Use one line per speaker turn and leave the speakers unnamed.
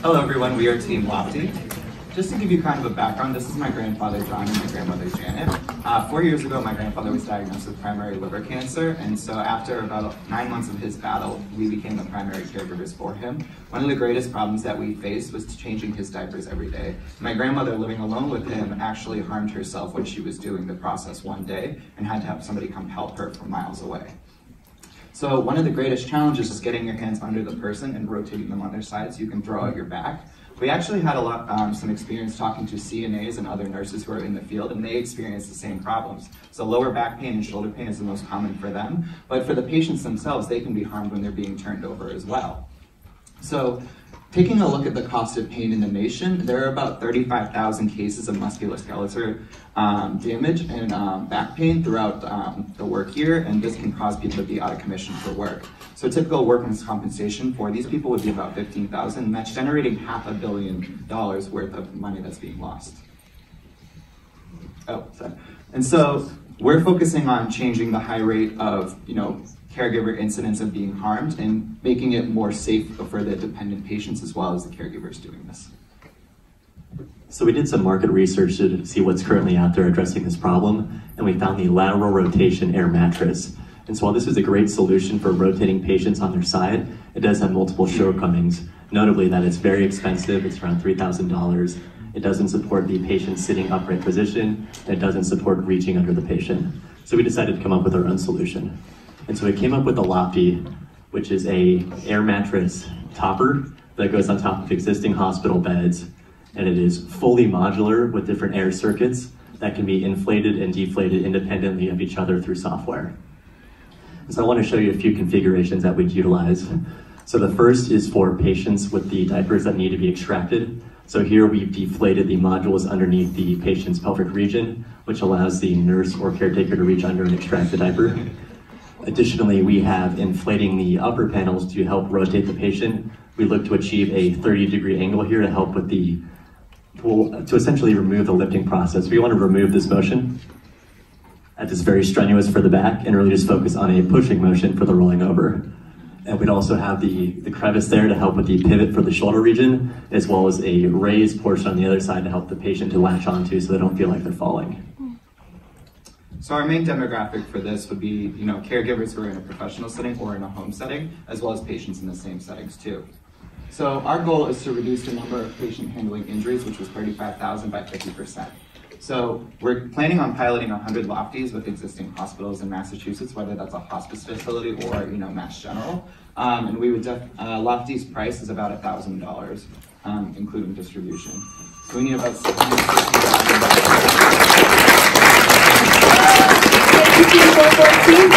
Hello everyone, we are Team Lofty. Just to give you kind of a background, this is my grandfather John and my grandmother Janet. Uh, four years ago, my grandfather was diagnosed with primary liver cancer, and so after about nine months of his battle, we became the primary caregivers for him. One of the greatest problems that we faced was changing his diapers every day. My grandmother, living alone with him, actually harmed herself when she was doing the process one day and had to have somebody come help her from miles away. So one of the greatest challenges is getting your hands under the person and rotating them on their side so you can throw out your back. We actually had a lot, um, some experience talking to CNAs and other nurses who are in the field, and they experienced the same problems. So lower back pain and shoulder pain is the most common for them, but for the patients themselves, they can be harmed when they're being turned over as well. So Taking a look at the cost of pain in the nation, there are about 35,000 cases of musculoskeletal um, damage and um, back pain throughout um, the work year, and this can cause people to be out of commission for work. So typical workers' compensation for these people would be about 15,000, and that's generating half a billion dollars worth of money that's being lost. Oh, sorry. And so we're focusing on changing the high rate of, you know, caregiver incidents of being harmed and making it more safe for the dependent patients as well as the caregivers doing this.
So we did some market research to see what's currently out there addressing this problem, and we found the lateral rotation air mattress. And so while this is a great solution for rotating patients on their side, it does have multiple shortcomings, notably that it's very expensive, it's around $3,000, it doesn't support the patient sitting upright position, and it doesn't support reaching under the patient. So we decided to come up with our own solution. And so we came up with the Lofty, which is a air mattress topper that goes on top of existing hospital beds. And it is fully modular with different air circuits that can be inflated and deflated independently of each other through software. So I want to show you a few configurations that we'd utilize. So the first is for patients with the diapers that need to be extracted. So here we've deflated the modules underneath the patient's pelvic region, which allows the nurse or caretaker to reach under and extract the diaper. Additionally, we have inflating the upper panels to help rotate the patient. We look to achieve a 30 degree angle here to help with the, well, to essentially remove the lifting process. We want to remove this motion. That is very strenuous for the back and really just focus on a pushing motion for the rolling over. And we'd also have the, the crevice there to help with the pivot for the shoulder region, as well as a raised portion on the other side to help the patient to latch onto so they don't feel like they're falling.
So our main demographic for this would be, you know, caregivers who are in a professional setting or in a home setting, as well as patients in the same settings too. So our goal is to reduce the number of patient handling injuries, which was 35,000 by 50%. So we're planning on piloting 100 lofties with existing hospitals in Massachusetts, whether that's a hospice facility or you know Mass General. Um, and we would def- uh, lofty's price is about $1,000, um, including distribution. So we need about 650,000. Thank you so much.